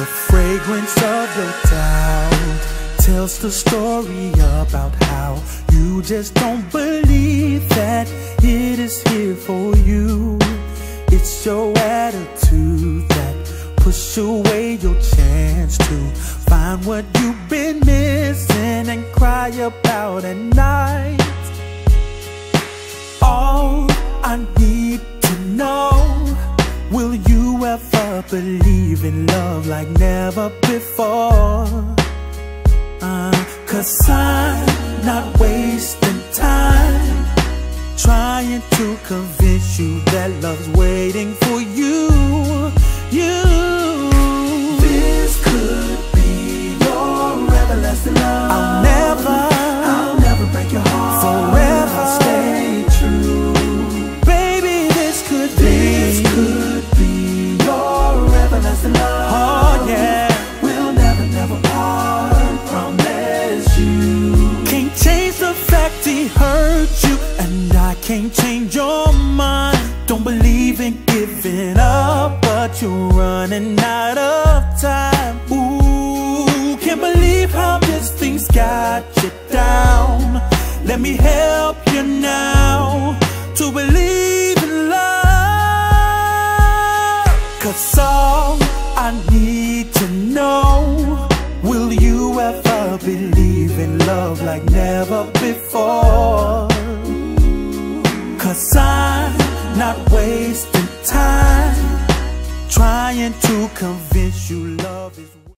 The fragrance of your doubt tells the story about how you just don't believe that it is here for you. It's your attitude that push away your chance to find what you've been missing and cry about at night. All I need believe in love like never before? Uh, Cause I'm not wasting time Trying to convince you that love's waiting for You Can't change the fact he hurt you And I can't change your mind. Don't believe in giving up But you're running out of time. Ooh, can't believe how this thing's got you down. Let me help you now To believe in love. Cause all I need to know believe in love like never before? Cause I'm not wasting time Trying to convince you love is